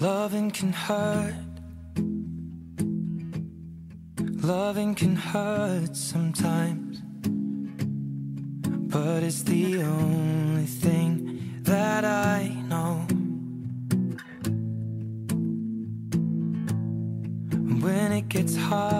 Loving can hurt. Loving can hurt sometimes. But it's the only thing that I know. When it gets hard.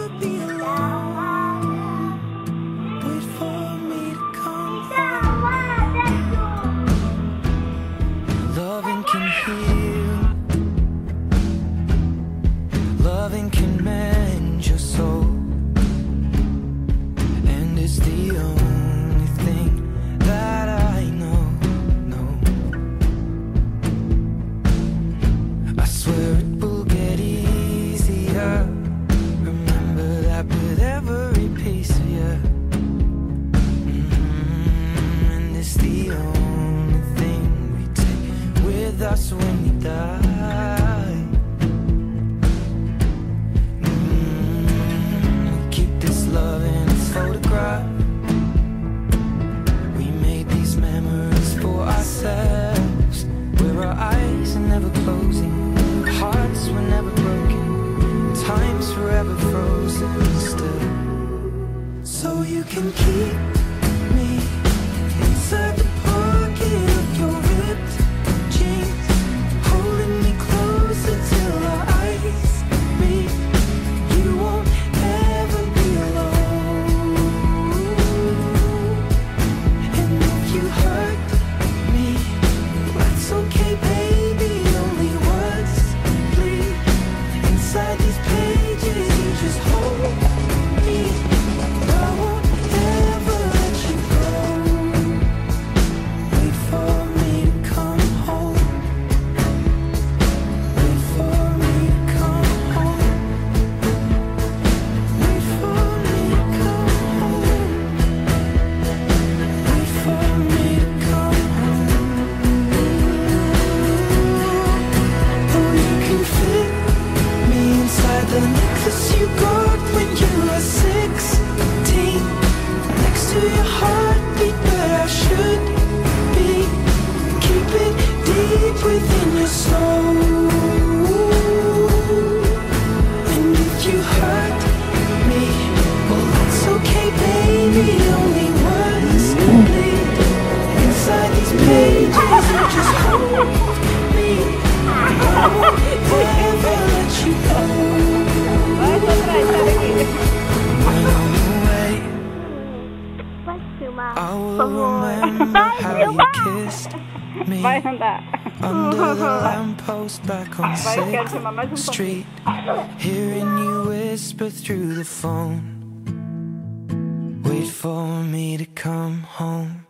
for be closing Hearts were never broken. Time's forever frozen still. So you can keep rumah pengur Baik tak? Under the lamppost back on 6th Street. Hearing you whisper through the phone. Wait for me to come home.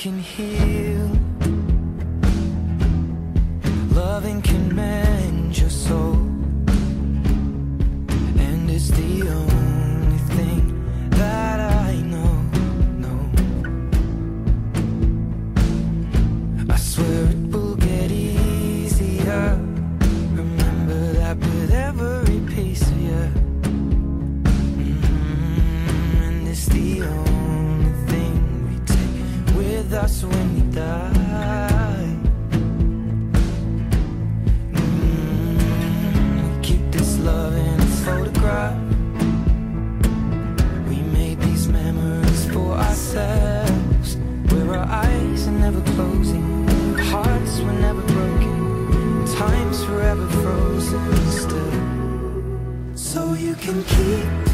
Can heal us when we die Mm, keep this love in a photograph. We made these memories for ourselves. Where our eyes are never closing Hearts were never broken Time's forever frozen still. So you can keep